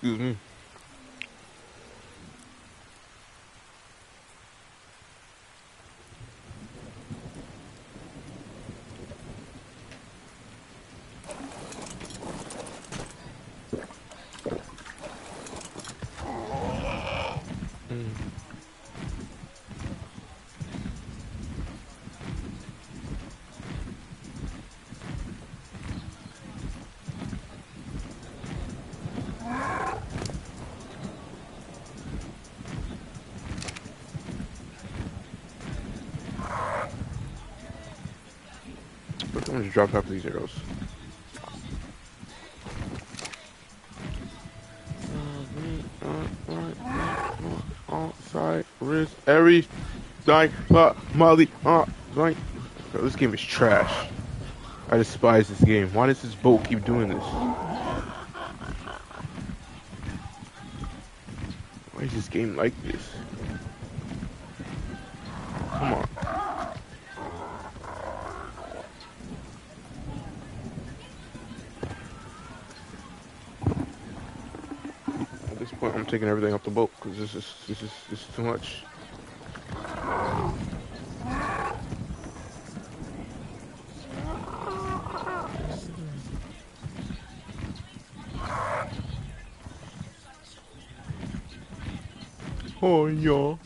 Excuse me. I'm gonna drop half these arrows. Wrist, Aries, like, Molly, uh, like. This game is trash. I despise this game. Why does this boat keep doing this? Why is this game like this? Come on. At this point, I'm taking everything off the boat because this is this is this is too much. Oh yeah.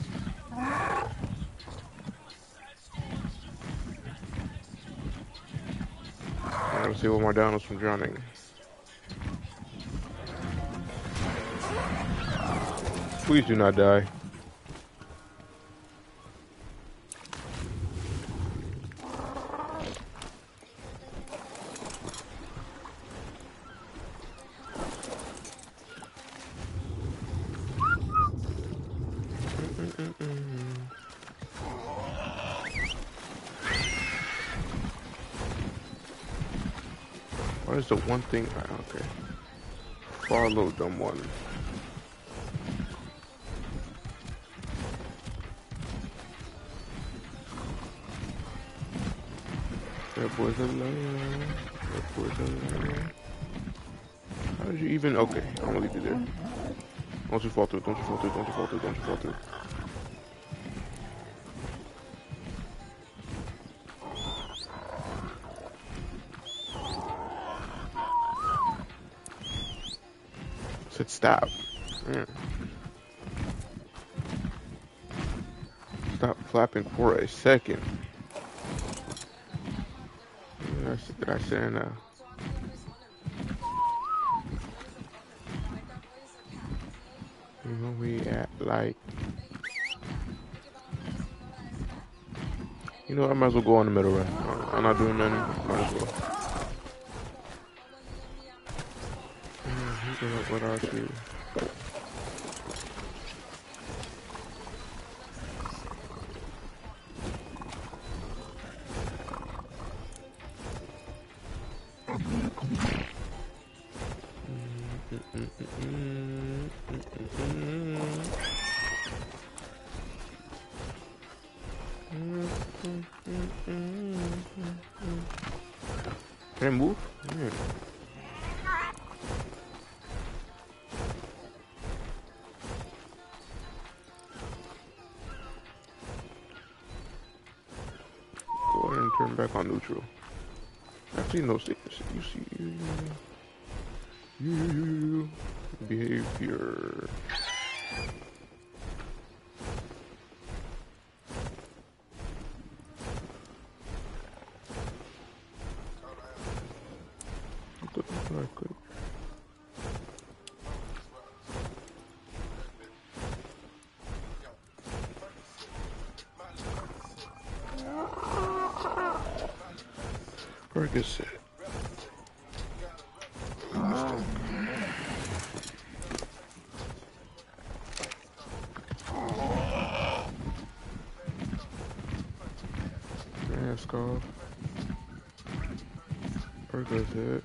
Let's see what more down from drowning. Please do not die. What is the one thing? ah, Okay. Follow them one. How did you even? Okay, I'm gonna leave you there. Don't you fall through? Don't you fall through? Don't you fall through? Don't you fall through? Said stop. Yeah. Stop flapping for a second. Did I? You know we at like. You know I might as well go on the middle right. I'm not doing nothing. Might as well. Mm, What without you? Actually, no, Fergus said. Mask off. Fergus said.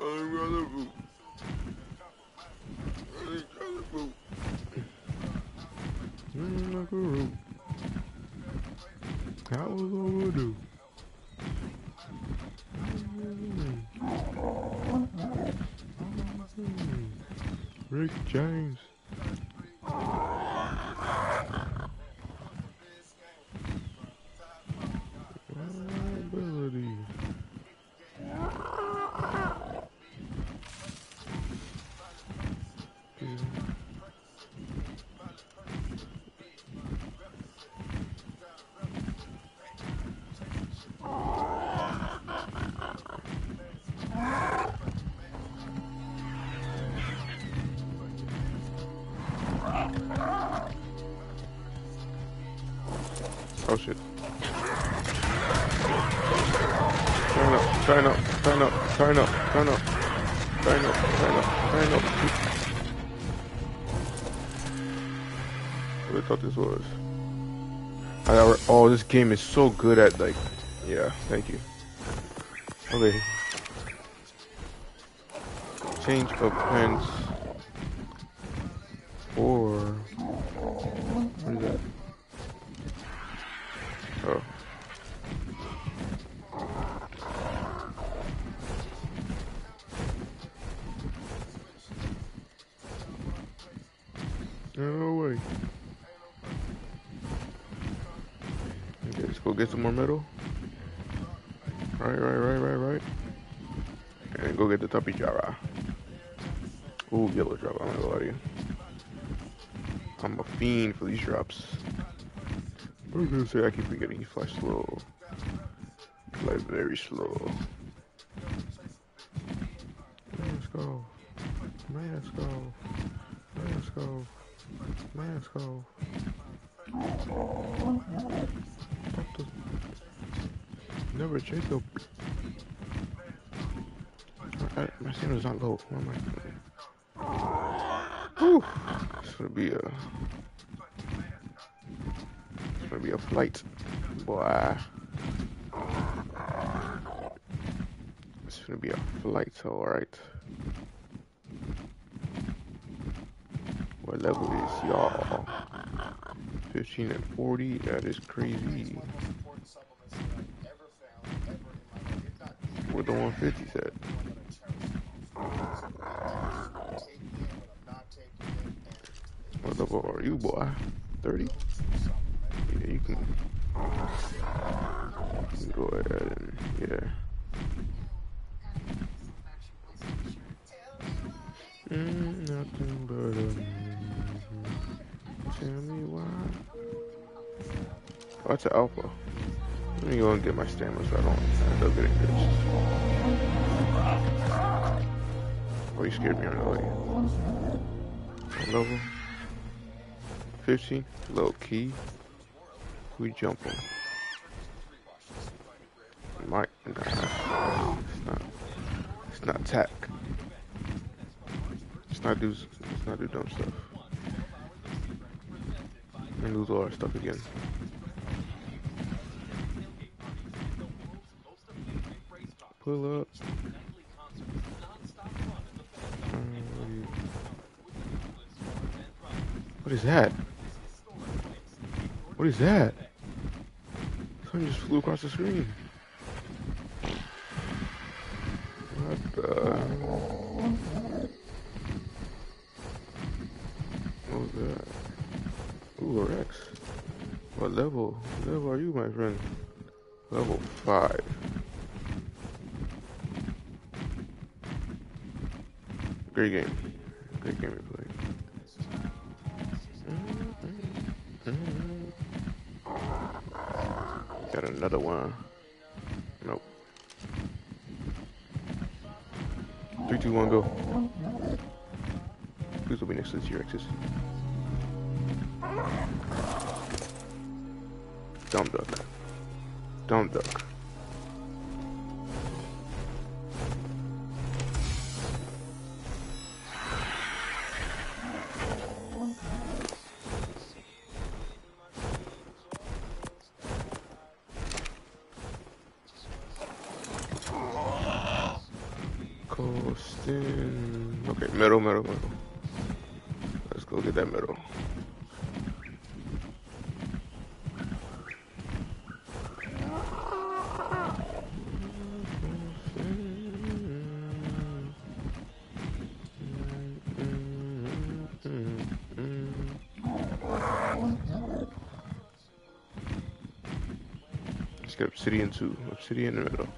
I'd rather boot. I'd rather boot. Mm, like a root. That was all I do. Rick James. Turn up, turn up, turn up, turn up, turn up, turn up, turn up. What I thought this was. I oh, this game is so good at like, yeah, thank you. Okay. Change of plans. These drops. I was gonna say I keep forgetting he flies slow. Fly very slow. Let's go. Let's go. Let's go. Let's go. Never Jacob. I, my standard's not low. Why am I? Whew. It's gonna be a. be a flight, boy. It's gonna be a flight, alright. What level is y'all? 15 and 40? That is crazy. Where the 150 An alpha. Let me go and get my stamina so I don't end up getting this. Oh, you scared me already. Level 15, low key. We jump on. Might, nah, it's not. It's not tack. Let's not do. Let's not do dumb stuff. And lose all our stuff again. Pull what is that? What is that? Something just flew across the screen. Okay, metal, metal, metal. Let's go get that metal. Let's get obsidian too. Obsidian in the middle.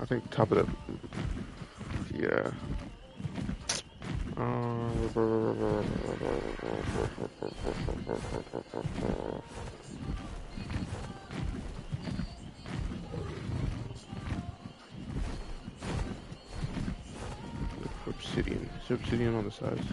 I think top of the, yeah. Uh, obsidian. Is obsidian on the sides?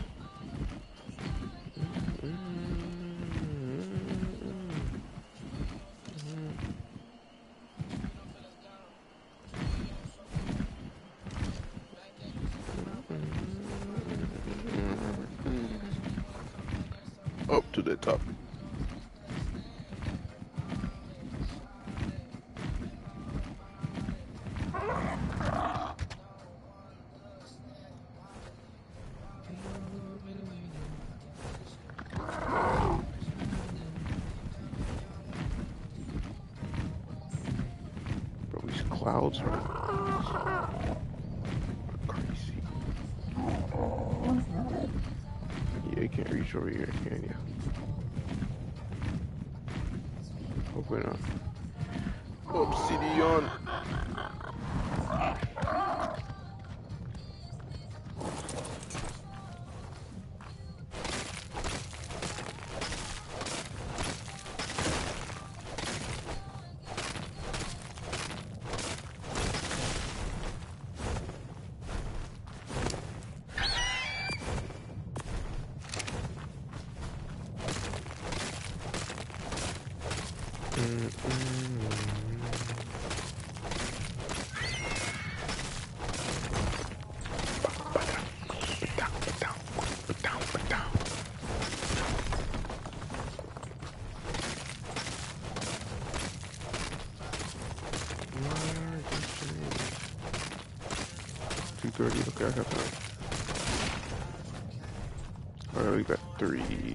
go, go, go. Alright, we got three.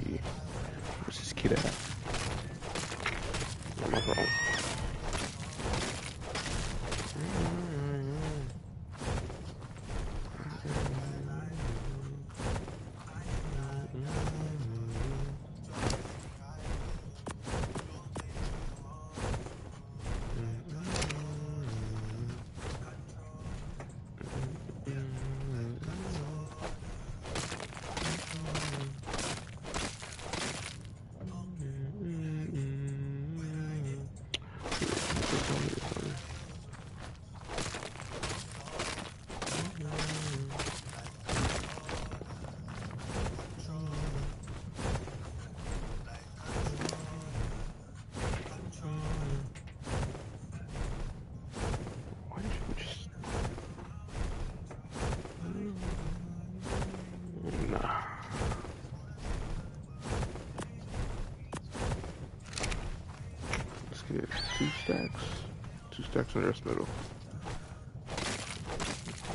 Jackson Nurse Middle.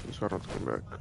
Just got on to come back.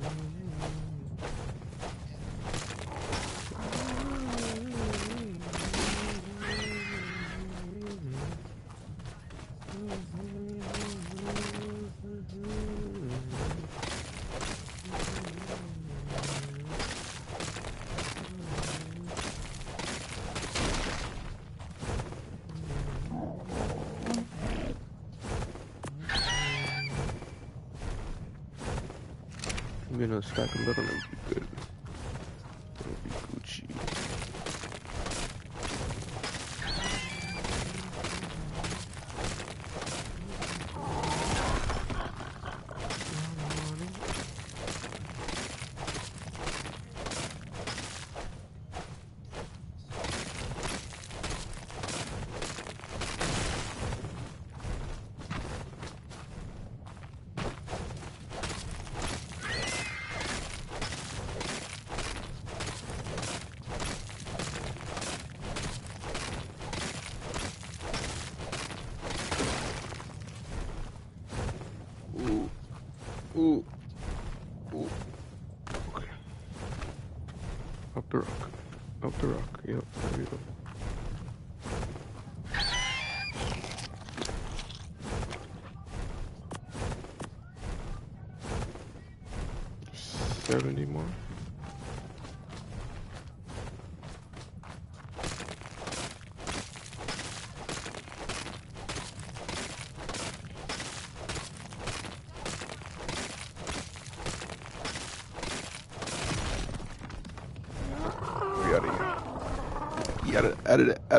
been a stack of little Seventy more.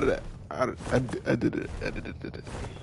did it. I, I, I did it. I did it.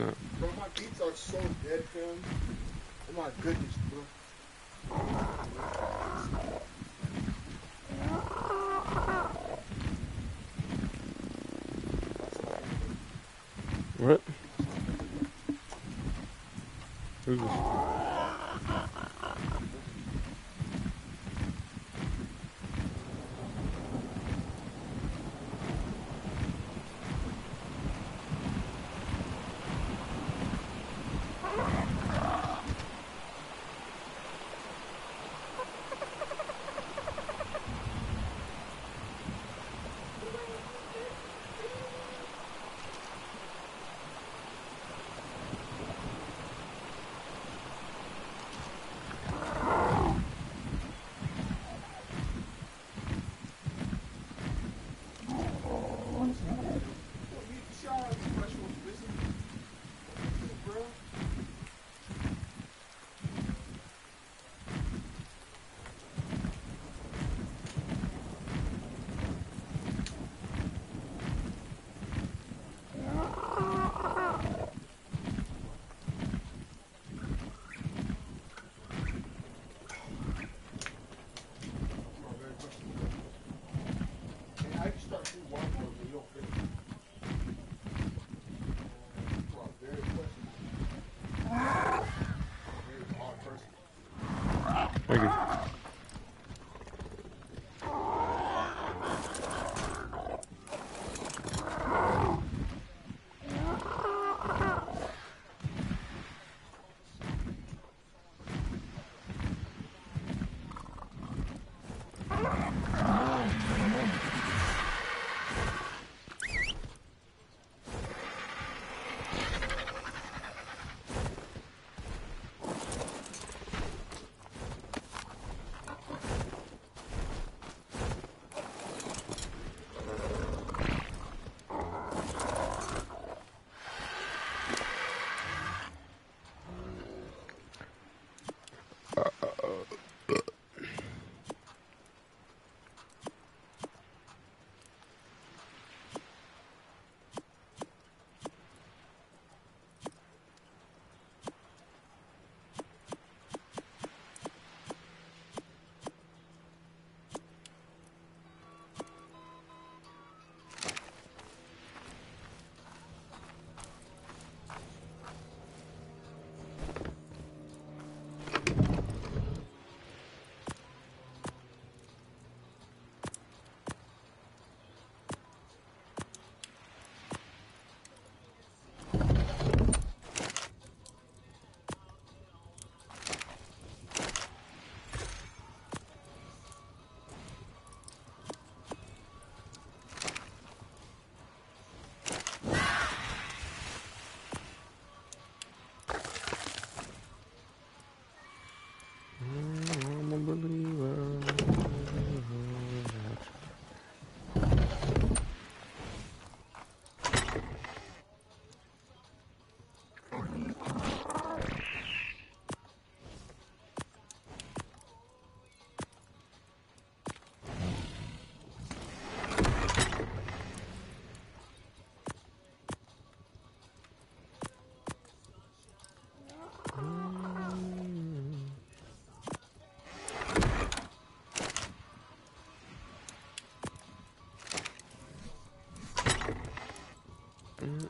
Oh,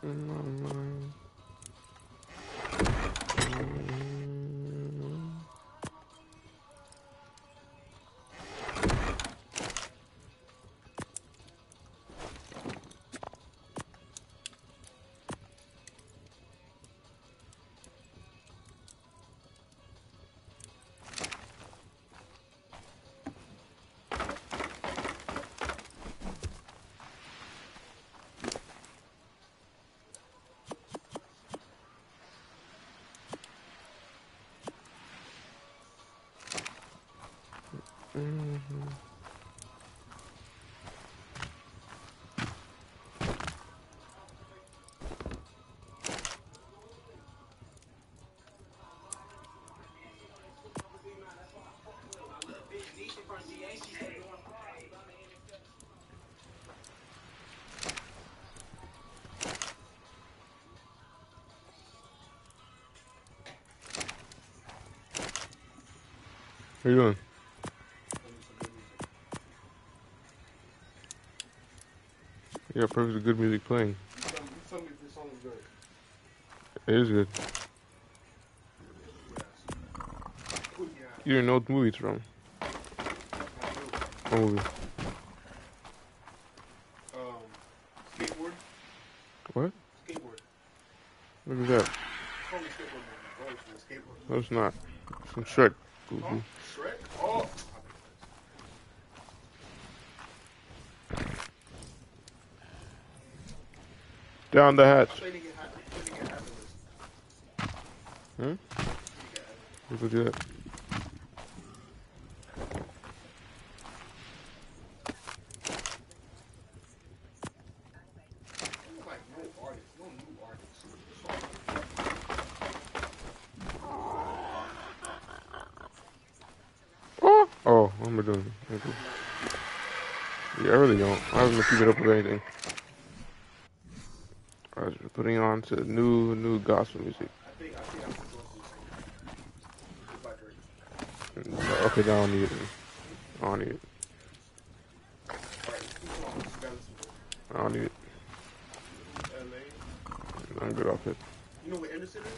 mm Mm -hmm. How you doing? You got perfect good music playing. You tell me, you tell me if this song is good. It is good. Yes. Put me out. You didn't know what movie it's from. What movie? Um, skateboard. What? Skateboard. Look at that. It's skateboard movie. It's from the skateboard No, it's not. It's from Shrek. Huh? Goofy. Oh. Down the I hatch. thought you didn't get ha- I thought you didn't get half of this. Hmm? You didn't get half of Look at that. Hmm? it. the no artist, no new artist. Oh, oh, what am I doing? Yeah, I really don't. I haven't been keeping up with anything. I was just putting on to new, new gospel music. I think I think I'm just going to this Goodbye, Drake. No, Okay, I don't need it. I don't need it. Alright, two songs. You gotta listen to it. I don't need it. LA. I'm good off it. You know what Anderson is?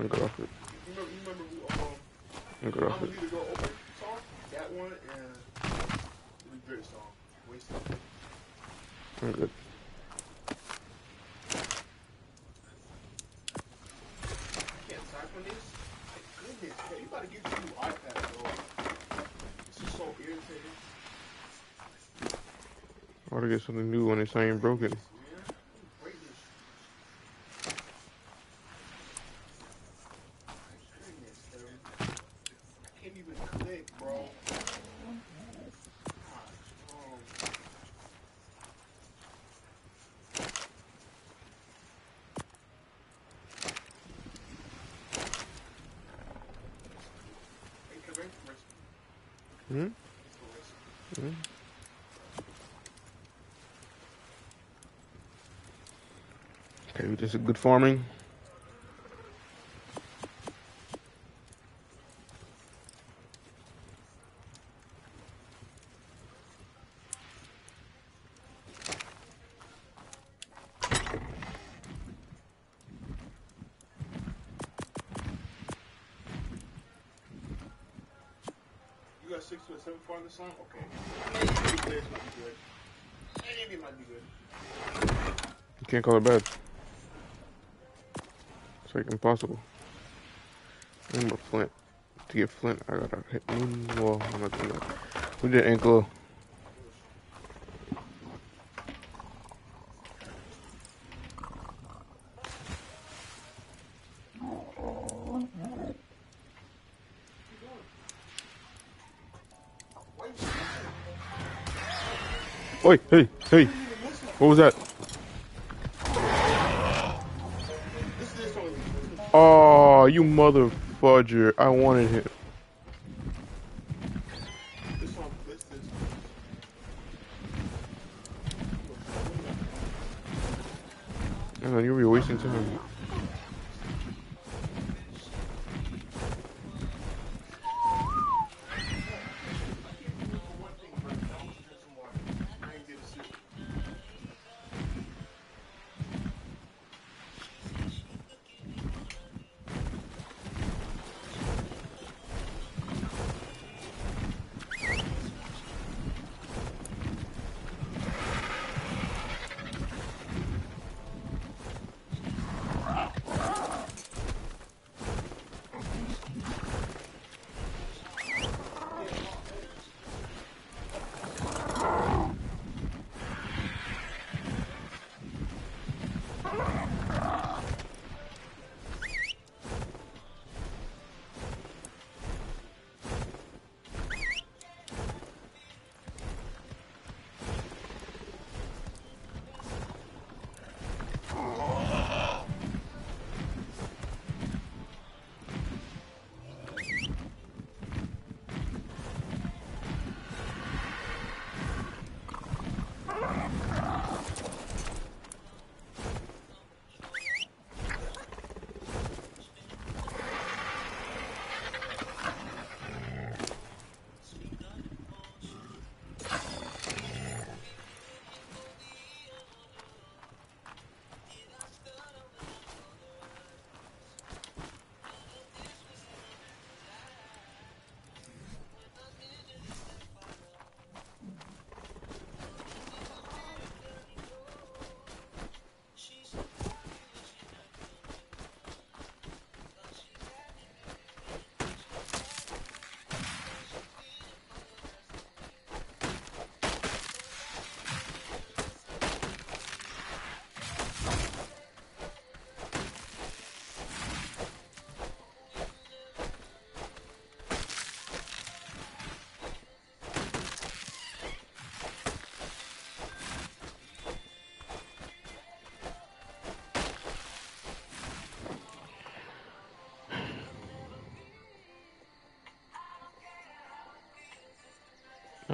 I'm good off it. You remember, you remember who, um, I'm good I'm gonna it. need to go open song? That one and the Drake song. Wasted. I'm good. I can't type on this. My goodness, bro. You gotta get your new iPad, bro. This is so irritating. I ought to get something new when it's not broken. Man, break this. My goodness, dude. I can't even click, bro. Gosh, um, Hey, come in, come in. Hmm? Let's go, let's- Okay, we just a good farming. You got six to a seven four on the song? Okay. Maybe players might be good. Maybe it might be good. You can't call it bad. Like impossible. I need more flint. To get flint, I gotta hit moon wall. I'm not doing that. We did ankle. Oi, hey, hey. What was that? You mother fudger. I wanted him.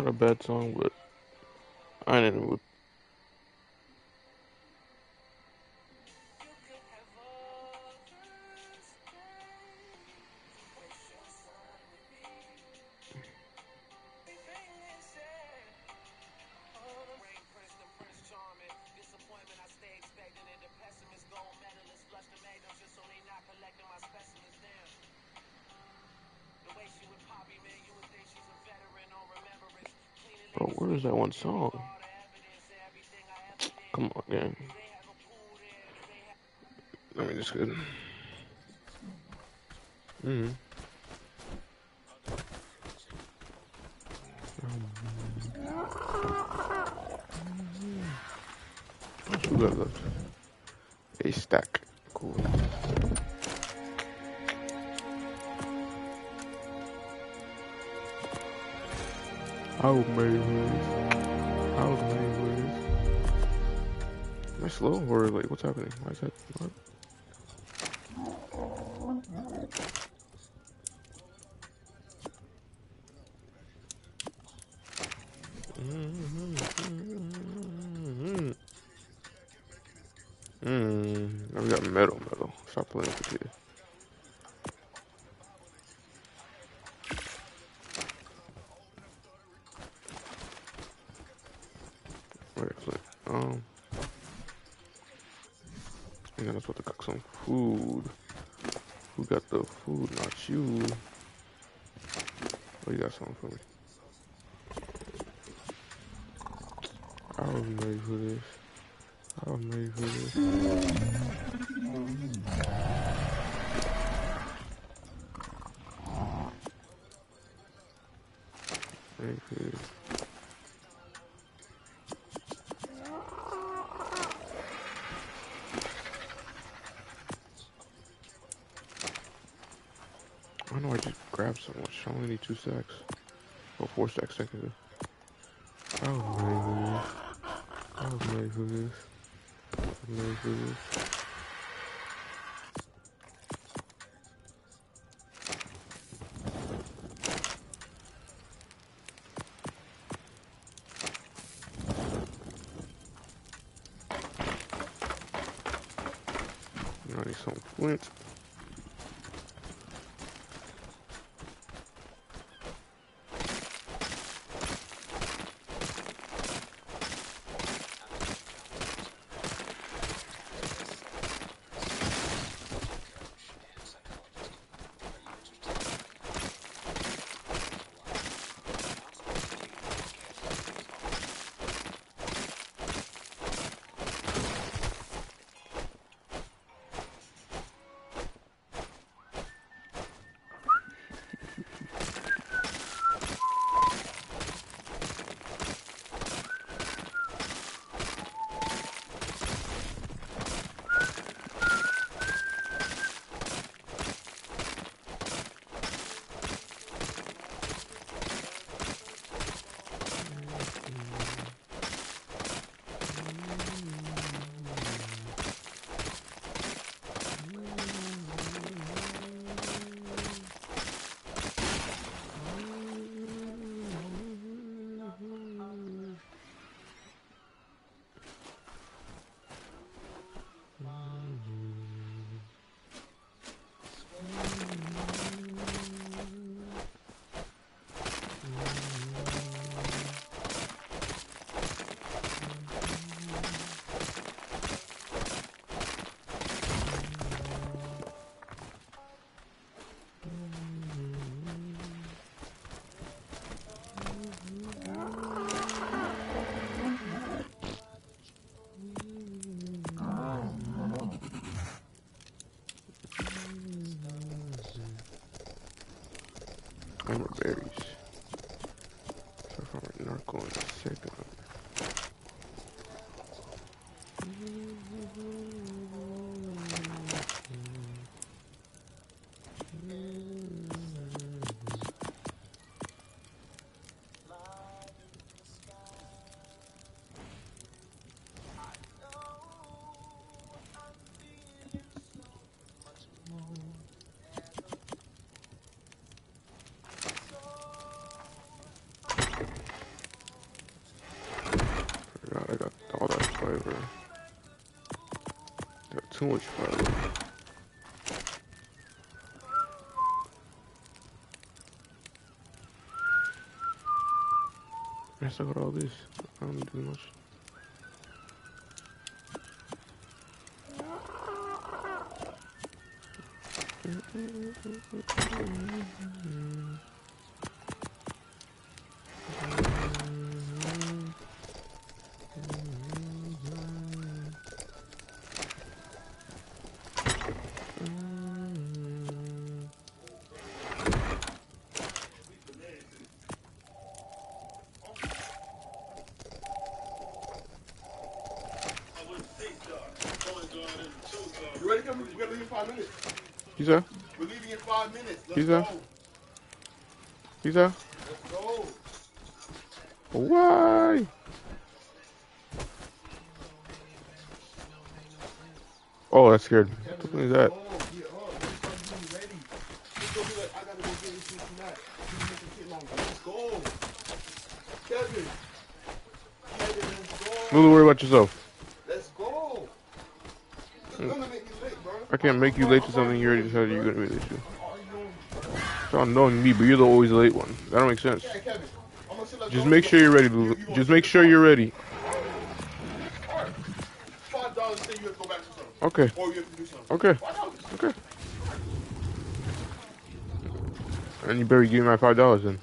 Not a bad song, but I ain't Bro, where is that one song? Come on, gang. I mean, it's good. Mm-hmm. Who got left? A stack. Cool. I was made this. I was made with this. Am I slow or like what's happening? Why is that? What? Something for me. I made for this. I made for this. I only need two stacks. Well, oh, four stacks technically. I was made for this. I was made for this. I was for this. Too much fire. I still got all this. I He's there. We're leaving in five minutes. Let's He's go. there. He's there. Let's go. Why? Oh, that's scared. What is that? Get up. Let's start getting ready. Let's go be like, I gotta go get this shit from that. You can make it take longer. Let's go. Kevin. Kevin, let's go. Don't worry about yourself. Let's go. It's gonna make me late, bro. I can't make you late to something you already decided you're gonna be late to. It's all knowing me, but you're the always late one. That don't make sense. Just make sure you're ready, Lulu. Just make sure you're ready. Okay. Okay. Okay. And you better give me my five dollars then.